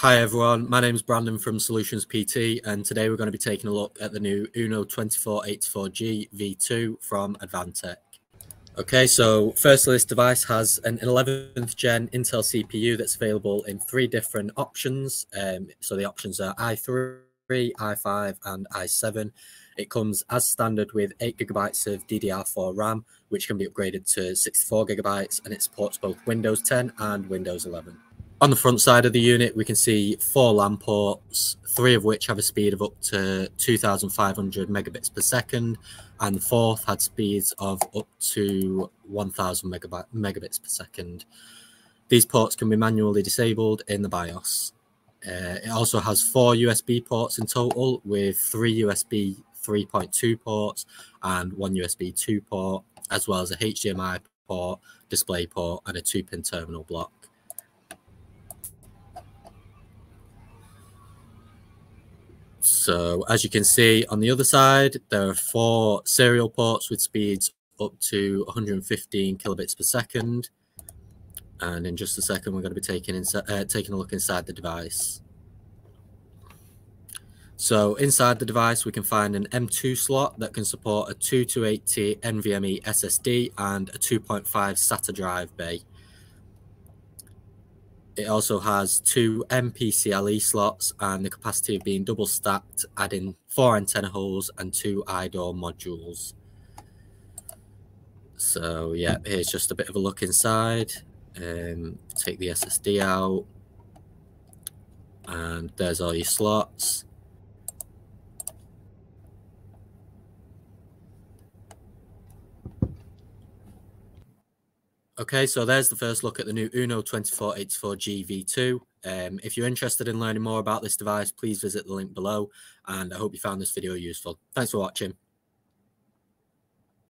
Hi everyone, my name is Brandon from Solutions PT and today we're going to be taking a look at the new Uno 2484G V2 from Advantech. Okay, so firstly this device has an 11th gen Intel CPU that's available in three different options. Um, so the options are i3, i5 and i7. It comes as standard with 8 gigabytes of DDR4 RAM, which can be upgraded to 64 gigabytes and it supports both Windows 10 and Windows 11. On the front side of the unit, we can see four LAN ports, three of which have a speed of up to 2,500 megabits per second, and the fourth had speeds of up to 1,000 megabits per second. These ports can be manually disabled in the BIOS. Uh, it also has four USB ports in total, with three USB 3.2 ports and one USB 2 port, as well as a HDMI port, display port, and a two pin terminal block. So as you can see on the other side, there are four serial ports with speeds up to 115 kilobits per second. And in just a second, we're going to be taking, inside, uh, taking a look inside the device. So inside the device, we can find an M2 slot that can support a 2280 NVMe SSD and a 2.5 SATA drive bay. It also has two mPCIe slots and the capacity of being double stacked, adding four antenna holes and two iDoor modules. So yeah, here's just a bit of a look inside. Um, take the SSD out, and there's all your slots. Okay, so there's the first look at the new Uno 2484G V2. Um, if you're interested in learning more about this device, please visit the link below. And I hope you found this video useful. Thanks for watching.